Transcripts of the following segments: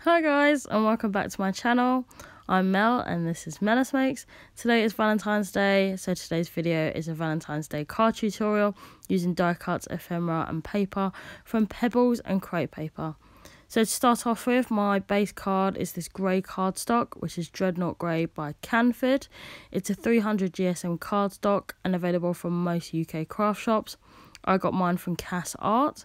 Hi guys and welcome back to my channel. I'm Mel and this is Melus Makes. Today is Valentine's Day, so today's video is a Valentine's Day card tutorial using die cuts, ephemera and paper from Pebbles and Crate Paper. So to start off with, my base card is this grey cardstock, which is Dreadnought Grey by Canford. It's a 300 GSM cardstock and available from most UK craft shops. I got mine from Cass Art.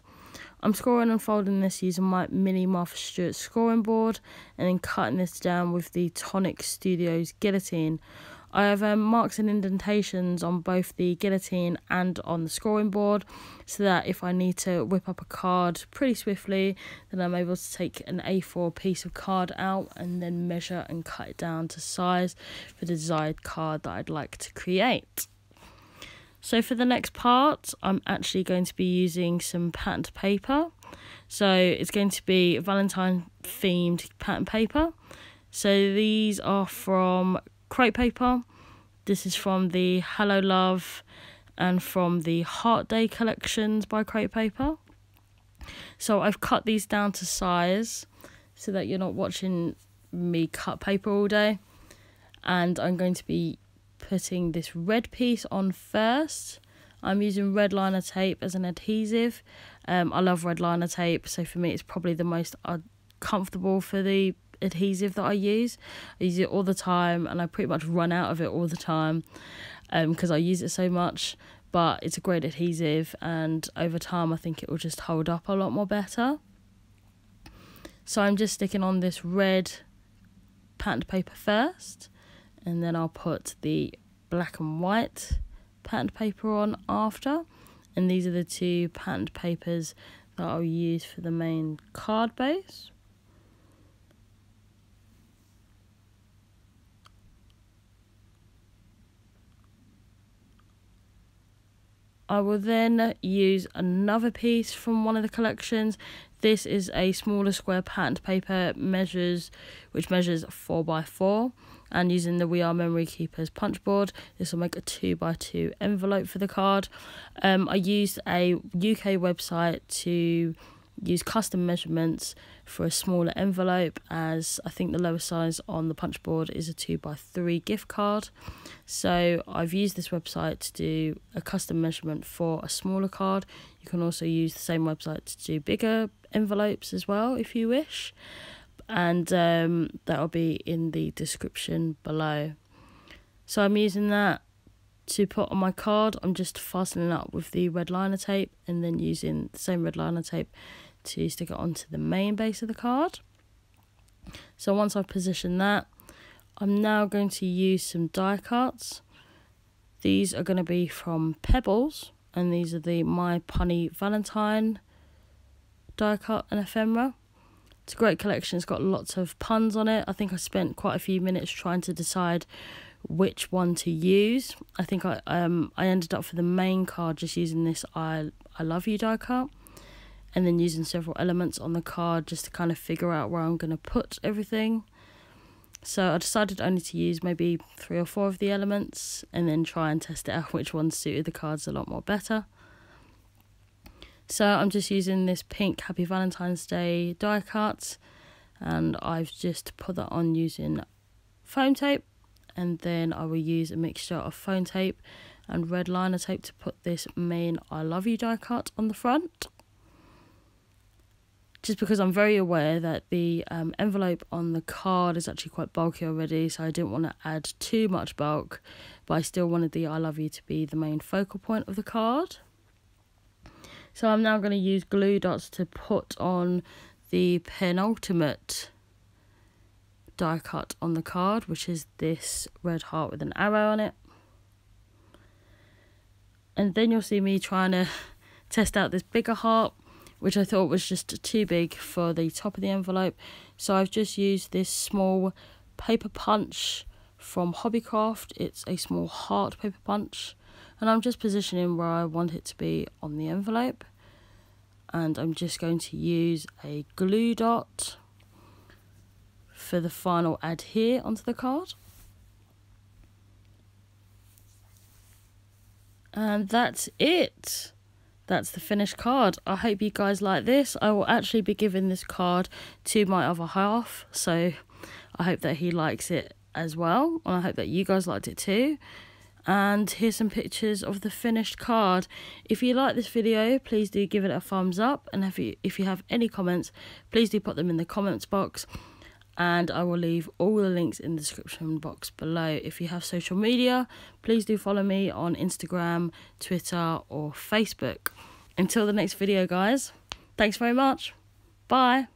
I'm scoring and folding this using my mini Martha Stewart scoring board and then cutting this down with the Tonic Studios guillotine. I have um, marks and indentations on both the guillotine and on the scoring board so that if I need to whip up a card pretty swiftly then I'm able to take an A4 piece of card out and then measure and cut it down to size for the desired card that I'd like to create. So for the next part, I'm actually going to be using some patterned paper. So it's going to be Valentine themed pattern paper. So these are from Crate Paper. This is from the Hello Love and from the Heart Day collections by Crate Paper. So I've cut these down to size so that you're not watching me cut paper all day. And I'm going to be putting this red piece on first. I'm using red liner tape as an adhesive. Um, I love red liner tape, so for me it's probably the most uh, comfortable for the adhesive that I use. I use it all the time and I pretty much run out of it all the time because um, I use it so much. But it's a great adhesive and over time I think it will just hold up a lot more better. So I'm just sticking on this red patterned paper first and then I'll put the black and white patterned paper on after and these are the two patterned papers that I'll use for the main card base. I will then use another piece from one of the collections. This is a smaller square patterned paper measures which measures 4 by 4 and using the We Are Memory Keepers punch board. This will make a 2 by 2 envelope for the card. Um, I used a UK website to use custom measurements for a smaller envelope as I think the lowest size on the punch board is a 2 by 3 gift card. So I've used this website to do a custom measurement for a smaller card. You can also use the same website to do bigger envelopes as well if you wish and um, that'll be in the description below. So I'm using that to put on my card. I'm just fastening up with the red liner tape and then using the same red liner tape to stick it onto the main base of the card. So once I've positioned that, I'm now going to use some die cuts. These are going to be from Pebbles and these are the My Punny Valentine die cut and ephemera. It's a great collection. It's got lots of puns on it. I think I spent quite a few minutes trying to decide which one to use. I think I um I ended up for the main card just using this I I love you die cut and then using several elements on the card just to kind of figure out where I'm going to put everything. So I decided only to use maybe three or four of the elements and then try and test it out which one suited the cards a lot more better. So I'm just using this pink Happy Valentine's Day die cut and I've just put that on using foam tape and then I will use a mixture of foam tape and red liner tape to put this main I love you die cut on the front just because I'm very aware that the um, envelope on the card is actually quite bulky already so I didn't want to add too much bulk but I still wanted the I love you to be the main focal point of the card. So I'm now going to use glue dots to put on the penultimate die cut on the card, which is this red heart with an arrow on it. And then you'll see me trying to test out this bigger heart, which I thought was just too big for the top of the envelope. So I've just used this small paper punch from Hobbycraft. It's a small heart paper punch and I'm just positioning where I want it to be on the envelope and I'm just going to use a glue dot for the final add here onto the card and that's it that's the finished card. I hope you guys like this. I will actually be giving this card to my other half, so I hope that he likes it as well. And I hope that you guys liked it too. And here's some pictures of the finished card. If you like this video, please do give it a thumbs up. And if you if you have any comments, please do put them in the comments box and I will leave all the links in the description box below. If you have social media, please do follow me on Instagram, Twitter, or Facebook. Until the next video, guys, thanks very much. Bye.